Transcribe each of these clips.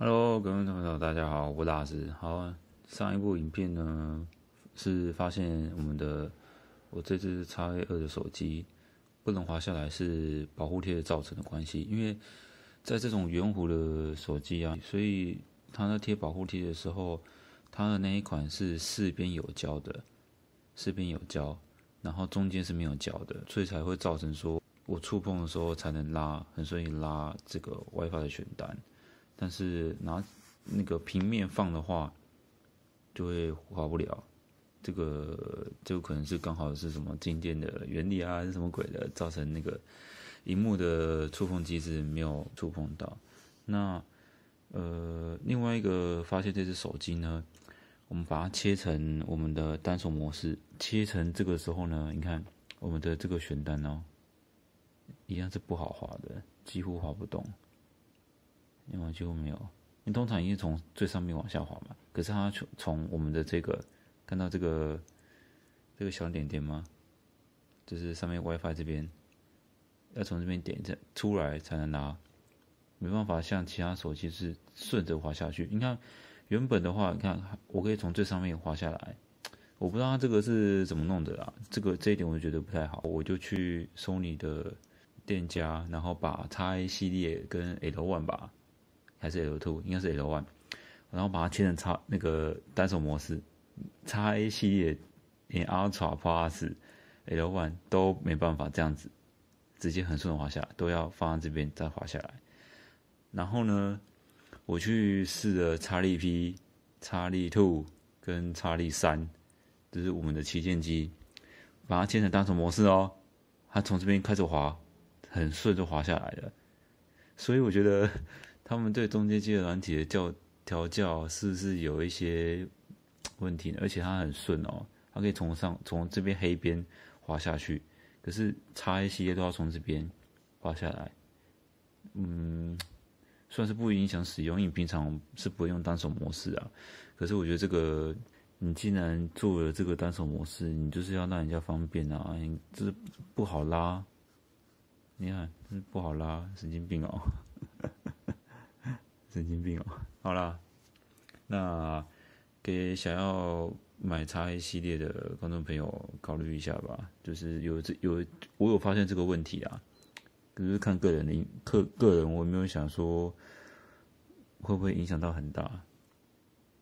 Hello，各位朋友，大家好，我是大师。好，上一部影片呢是发现我们的我这只 X A 二的手机不能滑下来，是保护贴造成的关系。因为在这种圆弧的手机啊，所以它在贴保护贴的时候，它的那一款是四边有胶的，四边有胶，然后中间是没有胶的，所以才会造成说我触碰的时候才能拉，很顺利拉这个 WiFi 的选单。但是拿那个平面放的话，就会滑不了。这个就可能是刚好是什么静电的原理啊，是什么鬼的，造成那个荧幕的触碰机制没有触碰到。那呃，另外一个发现这只手机呢，我们把它切成我们的单手模式，切成这个时候呢，你看我们的这个选单哦，一样是不好滑的，几乎滑不动。因为几乎没有，你通常应该从最上面往下滑嘛。可是它从从我们的这个看到这个这个小点点吗？就是上面 WiFi 这边，要从这边点一下出来才能拿，没办法像其他手机是顺着滑下去。你看原本的话，你看我可以从最上面滑下来，我不知道它这个是怎么弄的啦。这个这一点我就觉得不太好，我就去 Sony 的店家，然后把 X A 系列跟 L One 吧。还是 L two，应该是 L one，然后把它切成叉那个单手模式，叉 A 系列连 Ultra Plus L one 都没办法这样子直接很顺的滑下，都要放在这边再滑下来。然后呢，我去试了叉力 P、叉力 two 跟叉力三，就是我们的旗舰机，把它切成单手模式哦，它从这边开始滑，很顺就滑下来了。所以我觉得。他们对中间机的软体的教调教是不是有一些问题呢？而且它很顺哦，它可以从上从这边黑边滑下去，可是叉 A 系列都要从这边滑下来。嗯，算是不影响使用，因为平常是不会用单手模式啊。可是我觉得这个你既然做了这个单手模式，你就是要让人家方便啊，就是不好拉。你看，不好拉，神经病哦。神经病哦！好啦，那给想要买叉 A 系列的观众朋友考虑一下吧。就是有这有我有发现这个问题啊，可是看个人的个个人，我没有想说会不会影响到很大。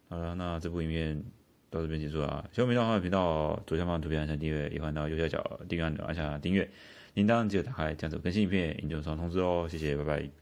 好了，那这部影片到这边结束了。小米账号频道左下方图片按下订阅，也欢迎到右下角订阅按钮按下订阅，铃铛记得打开，这样子更新影片你就收到通知哦。谢谢，拜拜。